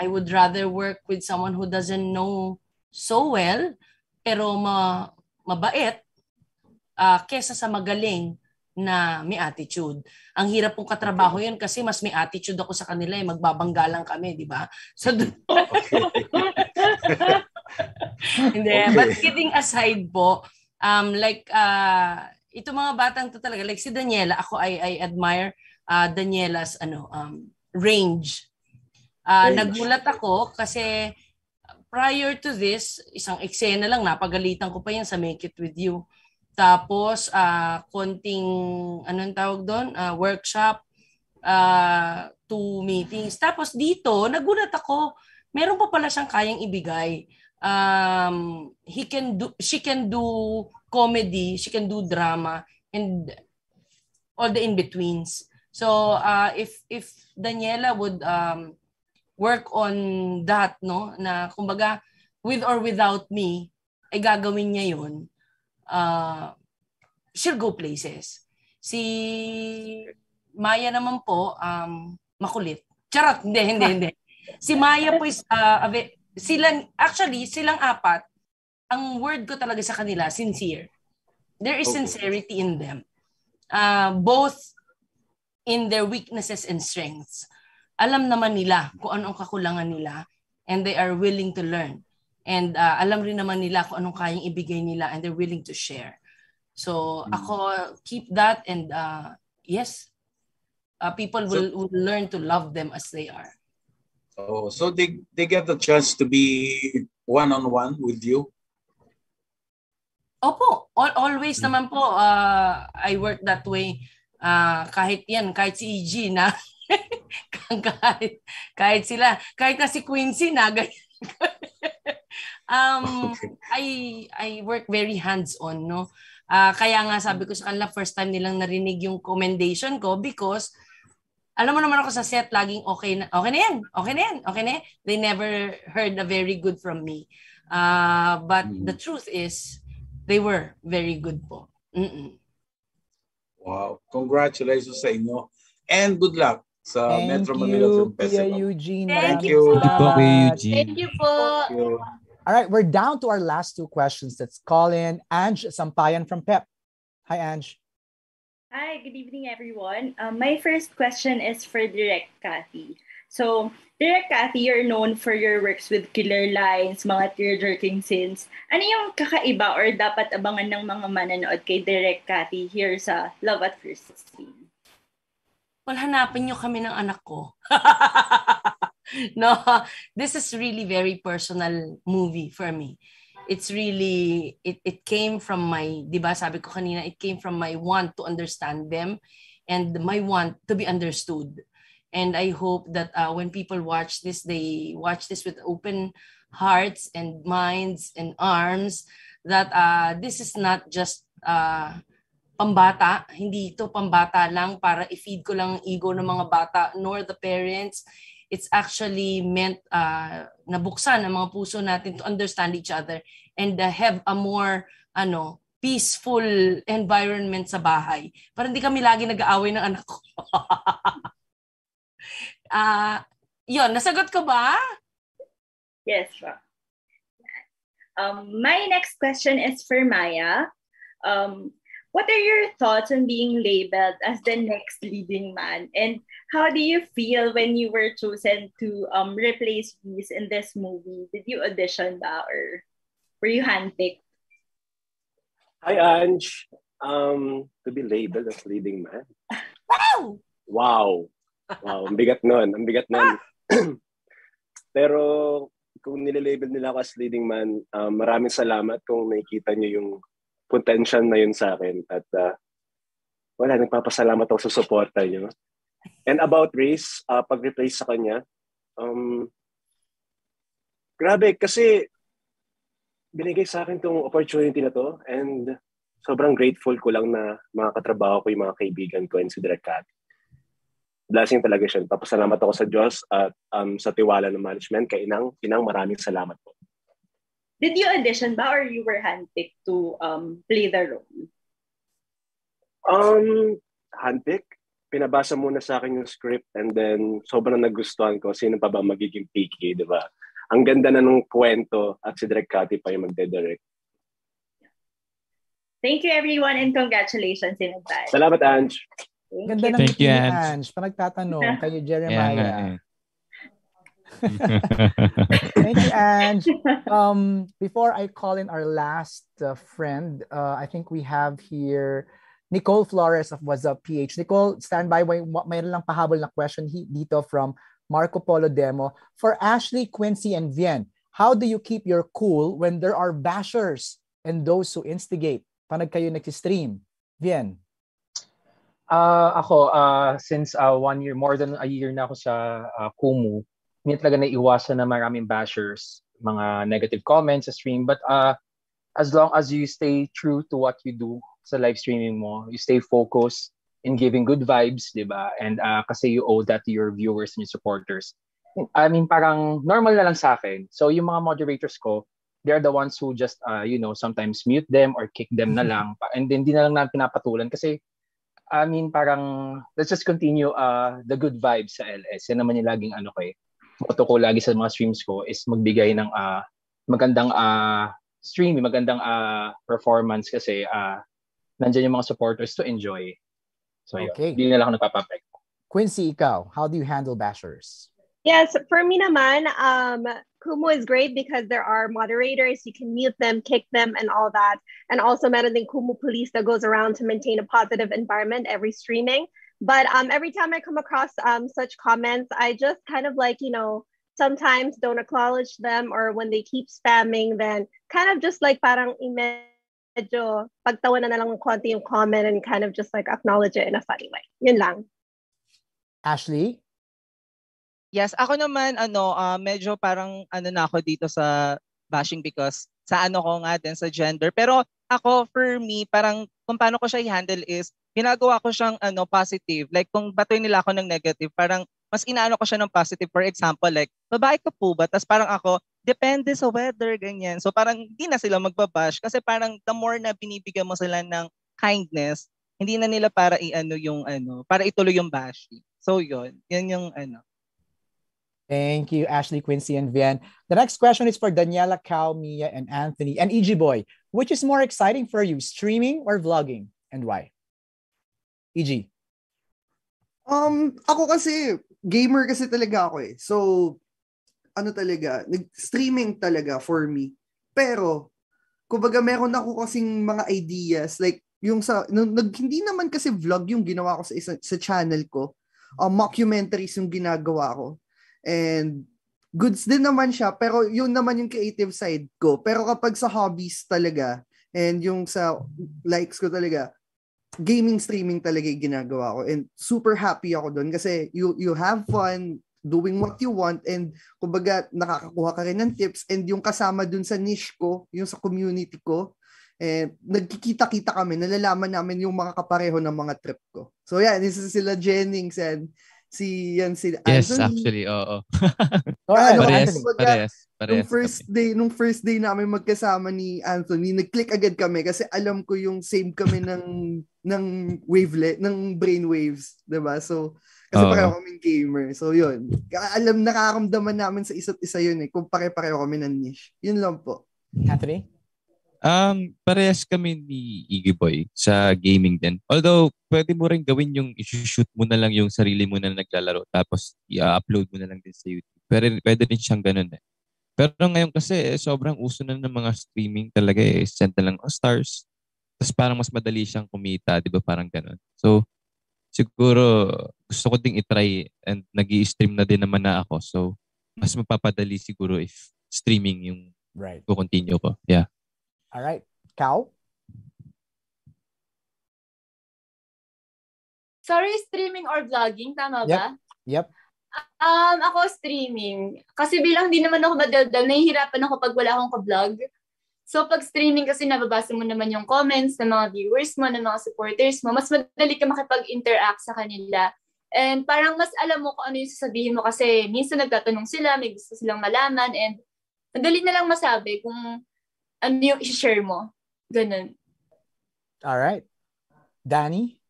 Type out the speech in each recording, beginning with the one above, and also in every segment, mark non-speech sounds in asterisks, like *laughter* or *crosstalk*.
I would rather work with someone who doesn't know so well, pero ma mabait, uh, kesa sa magaling na may attitude. Ang hirap pong katrabaho yun kasi mas may attitude ako sa kanila eh. Magbabangga lang kami, di ba? So, *laughs* Hindi. Okay. But kidding aside po, um, like, uh, ito mga batang to talaga, like si Daniela, ako I, I admire uh, Daniela's ano, um, range. Uh. Nagulat ako kasi prior to this, isang eksena lang, napagalitan ko pa yan sa Make It With You. Tapos, uh, konting, anong tawag doon? Uh, workshop, uh, two meetings. Tapos dito, nagulat ako, meron pa pala siyang kayang ibigay. Um, he can do, she can do comedy, she can do drama, and all the in-betweens. So, uh, if, if Daniela would um, work on that, no, na kumbaga, with or without me, ay gagawin niya yun, uh, she'll go places. Si Maya naman po, um, makulit. Charot, hindi, hindi, hindi. Si Maya po is, uh, ave- silang, actually, silang apat, ang word ko talaga sa kanila, sincere. There is okay. sincerity in them. Uh, both in their weaknesses and strengths. Alam naman nila kung anong kakulangan nila and they are willing to learn. And uh, alam rin naman nila kung anong kayang ibigay nila and they're willing to share. So mm. ako, keep that and uh, yes, uh, people will, so, will learn to love them as they are. Oh, so they, they get the chance to be one-on-one with you? Opo, all, always mm. naman po, uh, I work that way. Uh, kahit yan, kahit si EG na, *laughs* kahit, kahit sila, kahit na si Quincy na, *laughs* um, okay. I I work very hands-on, no? Uh, kaya nga sabi ko sa kanila, first time nilang narinig yung commendation ko because alam mo naman ako sa set, laging okay na, okay na yan, okay na yan, okay na yan. They never heard a very good from me. Uh, but mm. the truth is, they were very good po. Mm-mm. Wow. Congratulations sa inyo. And good luck sa Thank Metro Manila Film Festival. Thank you, Eugene. Thank, Thank you. you. Thank you po. Thank you. All right, we're down to our last two questions. Let's call in Ange Sampayan from PEP. Hi, Ange. Hi, good evening, everyone. Um, my first question is for Direct Kathy. So, Direct Kathy, you're known for your works with killer lines, mga tear-jerking scenes. Ano yung kakaiba or dapat abangan ng mga mananood kay Direct Kathy here sa Love at First Scene? Well, hanapin nyo kami ng anak ko. *laughs* no, this is really very personal movie for me. It's really, it, it came from my, di ba sabi ko kanina, it came from my want to understand them and my want to be understood. And I hope that uh, when people watch this, they watch this with open hearts and minds and arms, that uh, this is not just uh, pambata, hindi ito pambata lang para i-feed ko lang ang ego ng mga bata nor the parents it's actually meant uh, nabuksan ang mga puso natin to understand each other and uh, have a more ano peaceful environment sa bahay. Para hindi kami lagi nag-aaway ng anak ko. uh, *laughs* yun, nasagot ko ba? Yes, pa. Um, my next question is for Maya. Um, what are your thoughts on being labeled as the next leading man? And how do you feel when you were chosen to um, replace Reese in this movie? Did you audition ba or were you handpicked? Hi, Ange. Um, to be labeled as leading man. Wow! Wow. Wow, ang bigat nun. Ang bigat nun. *clears throat* Pero kung nililabel nila ako as leading man, um, maraming salamat kung nakikita niyo yung potential na yun sa akin. At uh, wala, nagpapasalamat ako sa suporta niyo. And about race, uh, pag-replace sa kanya, um, grabe kasi binigay sa akin tong opportunity na to and sobrang grateful ko lang na mga katrabaho ko, yung mga kaibigan ko and si Direk Kat. Blessing talaga siya. Papasalamat ako sa Diyos at um, sa tiwala ng management. Kay Inang, Inang maraming salamat po. Did you audition ba or you were handpicked to um, play the role? Um, handpick? pinabasa muna sa akin yung script and then sobrang nagustuhan ko sino pa ba magiging picky, di ba? Ang ganda na nung kwento at si Direk Cathy pa yung magde-direct. Thank you everyone and congratulations in advance. Salamat, Ange. Thank Ganda you. ng Thank you, Ange. Ange. Pa nagtatanong *laughs* kayo, Kaya nga Jeremiah. eh. Thank you, Ange. *laughs* Um, before I call in our last uh, friend, uh, I think we have here Nicole Flores of What's Up PH. Nicole, stand by. May, mayroon lang pahabol na question hi- dito from Marco Polo Demo. For Ashley, Quincy, and Vien, how do you keep your cool when there are bashers and those who instigate? Panag kayo nag-stream. Vien. Ah, ako ah since ah, one year more than a year na ako sa ah, Kumu, hindi talaga naiiwasan na maraming bashers, mga negative comments sa stream but ah as long as you stay true to what you do sa live streaming mo, you stay focused in giving good vibes, 'di ba? And ah kasi you owe that to your viewers and your supporters. I mean parang normal na lang sa akin. So yung mga moderators ko, they're the ones who just uh, you know sometimes mute them or kick them na lang and then di na lang namin pinapatulan kasi I mean, parang, let's just continue uh, the good vibes sa LS. Yan naman yung laging ano ko eh. Motto ko lagi sa mga streams ko is magbigay ng uh, magandang uh, stream, magandang uh, performance kasi uh, nandyan yung mga supporters to enjoy. So, yun. Okay. Hindi na lang ako nagpapapek. Quincy, ikaw, how do you handle bashers? Yes, for me naman, um, Kumu is great because there are moderators. You can mute them, kick them, and all that. And also, meron din Kumu police that goes around to maintain a positive environment every streaming. But um, every time I come across um, such comments, I just kind of like, you know, sometimes don't acknowledge them or when they keep spamming, then kind of just like parang medyo pagtawa na na lang ng konti yung comment and kind of just like acknowledge it in a funny way. Yun lang. Ashley? Yes, ako naman ano, ah, medyo parang ano na ako dito sa bashing because sa ano ko nga din sa gender. Pero ako for me, parang kung paano ko siya i-handle is ginagawa ko siyang ano positive. Like kung batoy nila ako ng negative, parang mas inaano ko siya ng positive. For example, like babae ka po ba? Tapos parang ako, depende sa weather, ganyan. So parang hindi na sila magbabash kasi parang the more na binibigyan mo sila ng kindness, hindi na nila para i-ano yung ano, para ituloy yung bashing. So yun, yan yung ano. Thank you, Ashley, Quincy, and Vien. The next question is for Daniela, Cal, Mia, and Anthony, and EG Boy. Which is more exciting for you, streaming or vlogging, and why? EG. Um, ako kasi, gamer kasi talaga ako eh. So, ano talaga, nag-streaming talaga for me. Pero, kumbaga meron ako kasing mga ideas, like, yung sa, nag, hindi naman kasi vlog yung ginawa ko sa, isa, sa channel ko. Um, mockumentaries yung ginagawa ko. And, goods din naman siya, pero yun naman yung creative side ko. Pero kapag sa hobbies talaga, and yung sa likes ko talaga, gaming streaming talaga yung ginagawa ko and super happy ako doon kasi you you have fun doing what you want and kumbaga nakakakuha ka rin ng tips and yung kasama dun sa niche ko, yung sa community ko, and nagkikita-kita kami, nalalaman namin yung mga kapareho ng mga trip ko. So yeah, this is sila Jennings and si yan si Yes, Anthony. actually, oo. Go ahead, Ano, Parehas, Anthony. parehas, parehas. Nung first day, nung first day namin magkasama ni Anthony, nag-click agad kami kasi alam ko yung same kami *laughs* ng ng wavelet, ng brain waves, 'di ba? So kasi Oo. pareho kaming gamer. So yun. Alam nakakamdaman namin sa isa't isa yun eh kung pare-pareho kami ng niche. Yun lang po. Anthony? Um, parehas kami ni Iggy Boy sa gaming din. Although, pwede mo rin gawin yung i-shoot mo na lang yung sarili mo na naglalaro tapos i-upload mo na lang din sa YouTube. Pero pwede rin siyang ganun eh. Pero ngayon kasi eh, sobrang uso na ng mga streaming talaga eh. Send na lang ang stars. Tapos parang mas madali siyang kumita, di ba? Parang ganun. So, siguro gusto ko ding itry and nag stream na din naman na ako. So, mas mapapadali siguro if streaming yung Right. ko-continue ko. Yeah. All right. Cal? Sorry, streaming or vlogging, tama ba? Yep. Um, ako streaming. Kasi bilang hindi naman ako madaldal, nahihirapan ako pag wala akong ka-vlog. So pag streaming kasi nababasa mo naman yung comments ng mga viewers mo, ng mga supporters mo, mas madali ka makipag-interact sa kanila. And parang mas alam mo kung ano yung sasabihin mo kasi minsan nagtatanong sila, may gusto silang malaman, and madali na lang masabi kung ano yung i-share mo. Ganun. All right. Danny?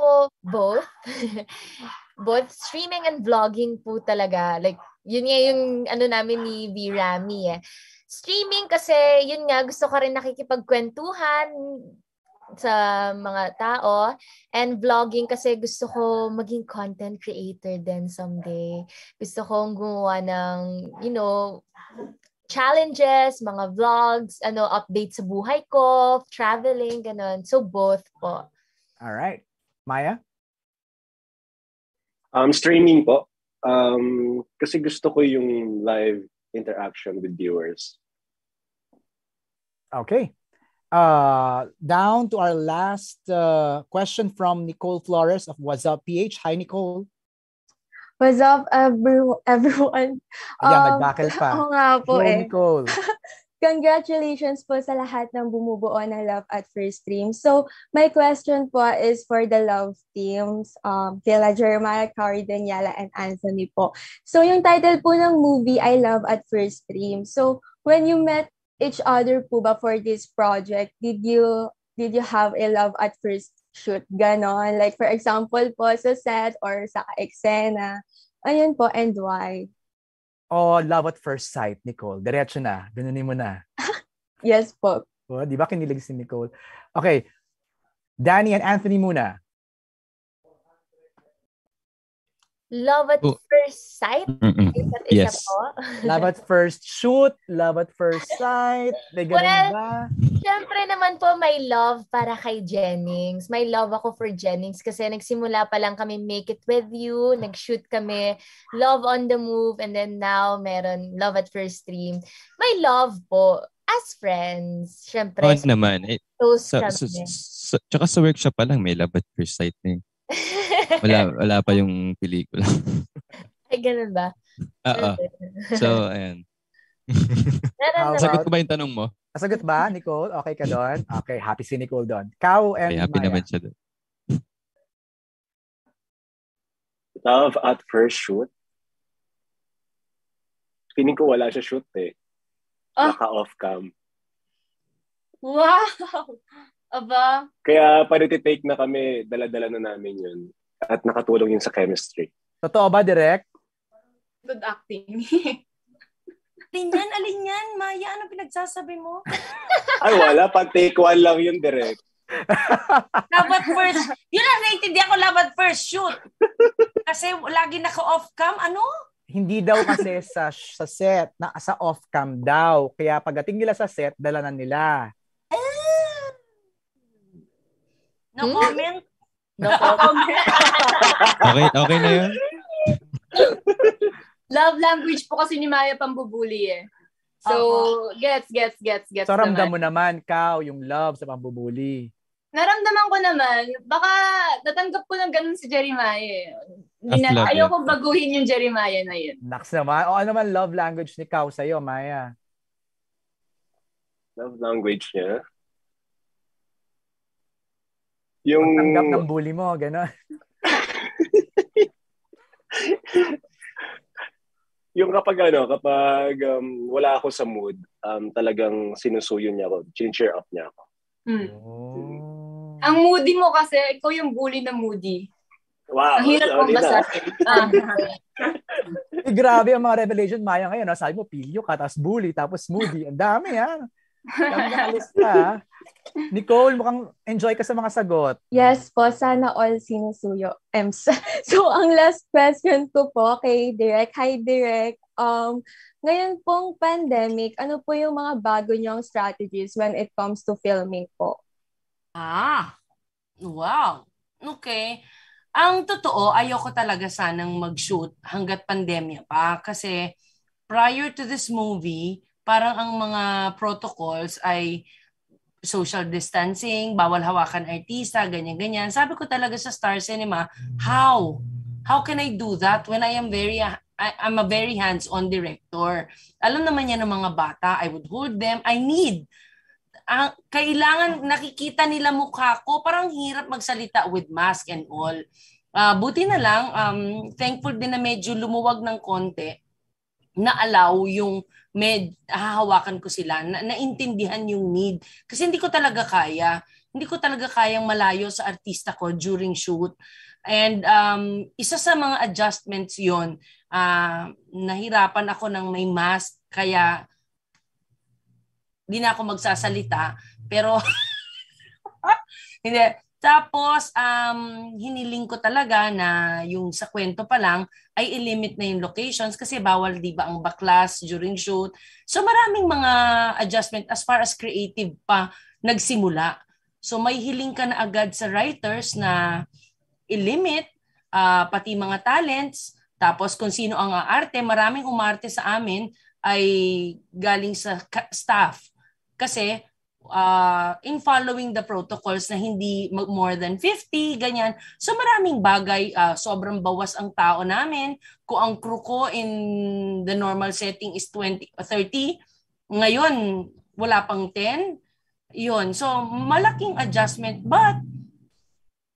po both. *laughs* both streaming and vlogging po talaga. Like, yun nga yung ano namin ni V. Rami eh. Streaming kasi, yun nga, gusto ko rin nakikipagkwentuhan sa mga tao. And vlogging kasi gusto ko maging content creator din someday. Gusto kong gumawa ng, you know, challenges, mga vlogs, ano, updates sa buhay ko, traveling, ganun. So, both po. All right. Maya? Um, streaming po. Um, kasi gusto ko yung live interaction with viewers. Okay. Uh, down to our last uh, question from Nicole Flores of What's Up PH. Hi, Nicole. What's up, every- *laughs* everyone? Ayan, Um, nagbakel pa. Oo nga po Go, eh. Nicole. *laughs* Congratulations po sa lahat ng bumubuo ng Love at First Stream. So, my question po is for the love teams, um, Kila Jeremiah, Kari Daniela, and Anthony po. So, yung title po ng movie, I Love at First Stream. So, when you met each other po ba for this project, did you did you have a love at first shoot? Ganon. Like, for example po, sa set or sa eksena. Ayun po, and why? Oh, love at first sight, Nicole. Diretso na. Ganunin mo na. *laughs* Yes po. Oh, di ba kinilig si Nicole? Okay. Danny and Anthony muna. Love at Oh. first sight? Mm-mm. Isa't isa Yes. po. Love at first shoot, love at first sight. May ganun Well, ba? Siyempre naman po may love para kay Jennings. May love ako for Jennings kasi nagsimula pa lang kami Make It With You, nag-shoot kami Love on the Move, and then now meron Love at First Stream. May love po as friends. Siyempre, Oo naman. Eh, close sa, sa, kami. sa, tsaka sa workshop pa lang, may love at first sight na eh. *laughs* Wala, wala pa yung pelikula. *laughs* Ay, ganun ba? Oo. So, ayan. How Sagot ko ba yung tanong mo? Nasagot ba, Nicole? Okay ka doon? Okay, happy si Nicole doon. Kau and Okay, happy Maya. naman siya doon. Love at first shoot. Feeling ko wala siya shoot eh. Ah. Naka-off cam. Wow! *laughs* Aba, Kaya panititake na kami, dala-dala na namin yun. At nakatulong yun sa chemistry. Totoo ba, Direk? good acting. *laughs* Alin yan? Alin yan? Maya, ano pinagsasabi mo? *laughs* Ay, wala. Pag take one lang yun, direct. *laughs* Labat first. Yun ang naintindihan ko, labat first shoot. Kasi lagi naka-off cam. Ano? Hindi daw kasi sa sa set, na sa off cam daw. Kaya pagdating nila sa set, dala na nila. No comment? No comment. Okay, okay na yun? Love language po kasi ni Maya pambubuli eh. So, gets, gets, gets, gets So ramdam naman. mo naman, Kau, yung love sa pambubuli. Naramdaman ko naman, baka natanggap ko ng ganun si Jeremiah eh. Hindi na, ayoko baguhin yung Jeremiah na yun. Naks naman. O ano man love language ni Kau sa'yo, Maya? Love language niya. Yung... Tanggap ng bully mo, gano'n. *laughs* yung kapag ano, kapag um, wala ako sa mood, um, talagang sinusuyo niya ako, cheer up niya ako. Hmm. Oh. Ang moody mo kasi, ikaw yung bully na moody. Wow, Ang hirap mong basahin. *laughs* Ah. Eh, grabe ang mga revelation, Maya, ngayon. No? Sabi mo, pilyo ka, tapos bully, tapos moody. Ang dami, ha? *laughs* Alis ka? Nicole, mukhang enjoy ka sa mga sagot. Yes po, sana all sinusuyo. Ems. So, ang last question ko po kay Direk. Hi, Direk. Um, ngayon pong pandemic, ano po yung mga bago niyong strategies when it comes to filming po? Ah, wow. Okay. Ang totoo, ayoko talaga sanang mag-shoot hanggat pandemya pa kasi prior to this movie, parang ang mga protocols ay social distancing, bawal hawakan artista, ganyan-ganyan. Sabi ko talaga sa Star Cinema, how? How can I do that when I am very, I, I'm a very hands-on director? Alam naman niya ng mga bata, I would hold them. I need ang kailangan nakikita nila mukha ko, parang hirap magsalita with mask and all. Ah, buti na lang, um, thankful din na medyo lumuwag ng konti na allow yung med hahawakan ko sila, na, naintindihan yung need. Kasi hindi ko talaga kaya hindi ko talaga kayang malayo sa artista ko during shoot. And um, isa sa mga adjustments yon uh, nahirapan ako ng may mask, kaya di na ako magsasalita. Pero, *laughs* hindi. Tapos, um, hiniling ko talaga na yung sa kwento pa lang ay ilimit na yung locations kasi bawal di ba ang baklas during shoot. So maraming mga adjustment as far as creative pa nagsimula. So may hiling ka na agad sa writers na ilimit uh, pati mga talents. Tapos kung sino ang arte, maraming umarte sa amin ay galing sa staff. Kasi uh, in following the protocols na hindi more than 50, ganyan. So maraming bagay, uh, sobrang bawas ang tao namin. Kung ang crew ko in the normal setting is 20 30, ngayon wala pang 10. Yun. So malaking adjustment but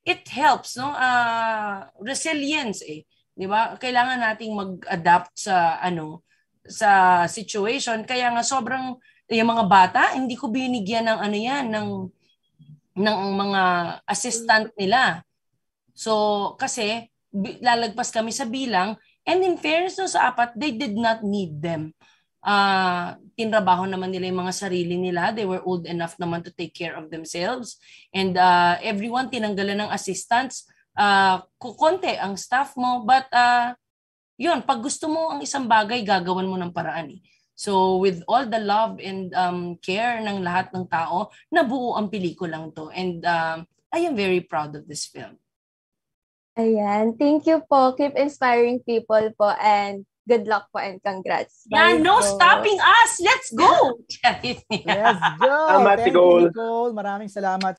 it helps, no? Uh, resilience eh. 'Di ba? Kailangan nating mag-adapt sa ano sa situation kaya nga sobrang yung mga bata, hindi ko binigyan ng ano yan, ng, ng mga assistant nila. So, kasi lalagpas kami sa bilang and in fairness no, sa apat, they did not need them. Uh, tinrabaho naman nila yung mga sarili nila. They were old enough naman to take care of themselves. And uh, everyone tinanggalan ng assistants. Uh, kukonte ang staff mo. But uh, yun, pag gusto mo ang isang bagay, gagawan mo ng paraan eh. So with all the love and um, care ng lahat ng tao, nabuo ang pelikulang to. And um, I am very proud of this film. Ayan. Thank you po. Keep inspiring people po and good luck po and congrats. Yeah, no po. stopping us. Let's go. *laughs* Let's go. Thank you, Nicole. Maraming salamat